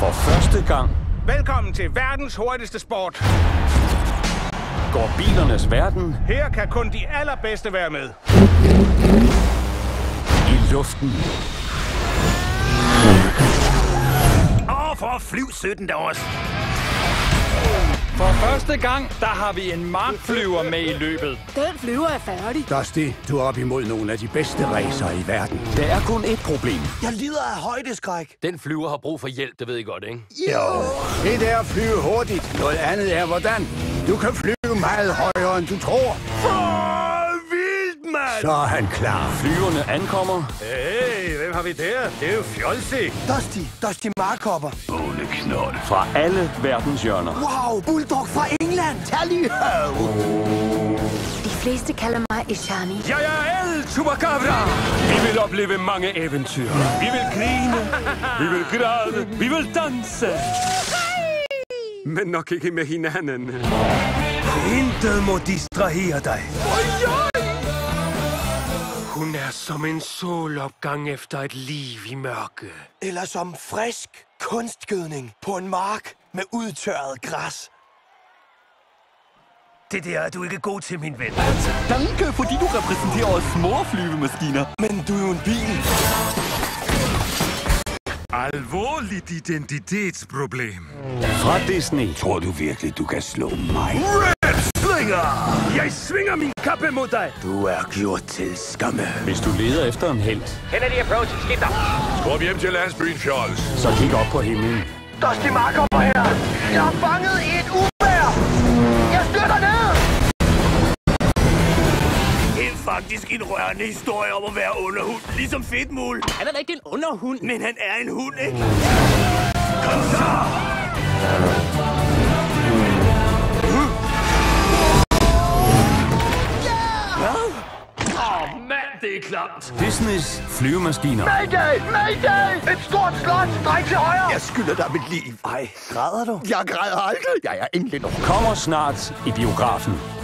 For første gang Velkommen til verdens hurtigste sport. går bilernes verden Her kan kun de allerbedste være med. i luften. Åh, for at flyve 17 der også. For første gang, der har vi en markflyver med i løbet. Den flyver er færdig. Dusty, du er op imod nogle af de bedste racer i verden. Der er kun et problem. Jeg lider af højdeskræk. Den flyver har brug for hjælp, det ved I godt, ikke? Jo. Det er at flyve hurtigt. Noget andet er hvordan. Du kan flyve meget højere, end du tror. For! Så er han klar. Flyverne ankommer, Hey, hvem har vi der? Det er jo fjolse. Dusty, Dusty Markhopper. Båleknold. fra alle verdens hjørner. Wow, bulldog fra England. Tally ho! De fleste kalder mig Ishani. Jeg er El Chupacabra! Vi vil opleve mange eventyr. Vi vil grine, vi vil græde, vi vil danse. Men nok ikke med hinanden. Intet må distrahere dig. Hun er som en solopgang efter et liv i mørke. Eller som frisk kunstgødning på en mark med udtørret græs. Det der er du ikke god til, min ven. Danke, fordi du repræsenterer os små flyvemaskiner. Men du er jo en bil. Alvorligt identitetsproblem. Fra Disney Tror du virkelig, du kan slå mig? Slinger! Jeg svinger min kappe mod dig. Du er gjort til skamme. Hvis du leder efter en helt, Skub hjem til landsbyen, Fjols. så kig op på himlen. Dusty Markhopper her. Jeg er fanget i et uvær. Jeg styrter ned. Det er faktisk en rørende historie om at være underhund, ligesom Fedtmul. Han er da ikke en underhund. Men han er en hund, ikke? Det er klamt. Disneys flyvemaskiner. Mayday! Mayday! Et stort slot! Drej til højre! Jeg skylder dig mit liv. Ej, græder du? Jeg græder aldrig. Jeg er endelig nok. Kommer snart i biografen.